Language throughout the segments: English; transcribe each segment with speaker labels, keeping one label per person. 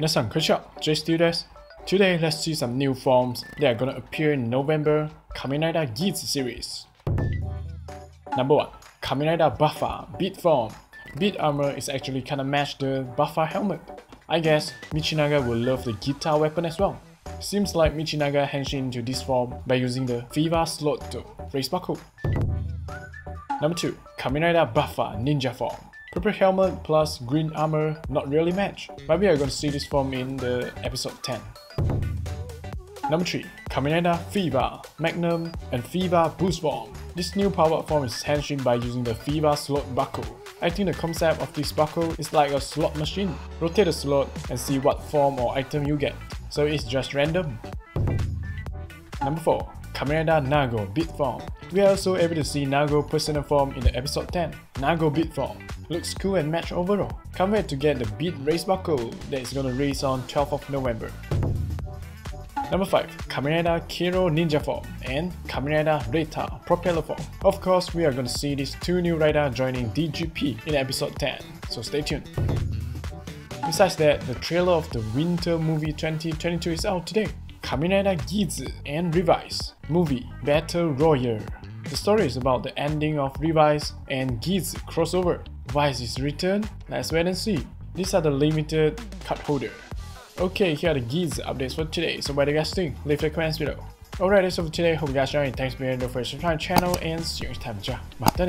Speaker 1: Minasan konnichiwa, J Studios. Today let's see some new forms that are gonna appear in November Kamen Rider Geats series. Number 1. Kamen Rider Buffa Beat Form. Beat armor is actually kinda match the Buffa helmet. I guess Michinaga will love the guitar weapon as well. Seems like Michinaga henshin into this form by using the Fever slot to raise buckle. Number 2. Kamen Rider Buffa Ninja Form. Purple helmet plus green armor not really match, are going to see this form in the episode 10. Number 3. Kamen Rider Fever, Magnum, and Fever Boost Form. This new power form is henshin by using the Fever slot buckle. I think the concept of this buckle is like a slot machine. Rotate the slot and see what form or item you get. So it's just random. Number 4. Kamen Rider Nago Beat Form. We are also able to see Nago personal form in the episode 10. Nago Beat Form. Looks cool and match overall. Can't wait to get the Beat Raise Buckle that is gonna race on 12th of November. Number 5. Kamen Keirou Ninja Form and Kamen Rider Reta Propeller Form. Of course, we are gonna see these two new riders joining DGP in episode 10, so stay tuned. Besides that, the trailer of the Winter Movie 2022 is out today. Kamen Rider Geats and Revice movie Battle Royale. The story is about the ending of Revice and Geats crossover. Why is this written? Let's wait and see. These are the limited card holder. Okay, here are the Geats updates for today. So what do you guys think? Leave the comments below. Alright, that's all for today. Hope you guys enjoyed. Thanks for being here for subscribe channel and see you next time.
Speaker 2: Ja, mata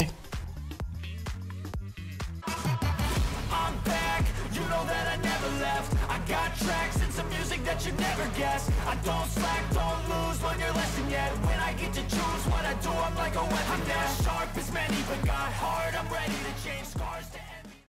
Speaker 2: like a weapon sharp as many, but got hard